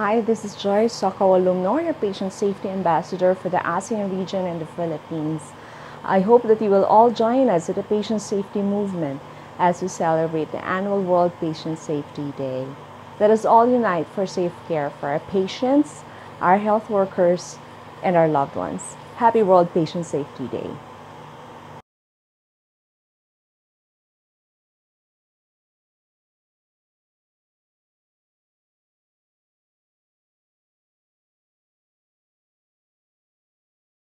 Hi, this is Joyce Socao-Alumno, your Patient Safety Ambassador for the ASEAN region and the Philippines. I hope that you will all join us at the Patient Safety Movement as we celebrate the annual World Patient Safety Day. Let us all unite for safe care for our patients, our health workers, and our loved ones. Happy World Patient Safety Day.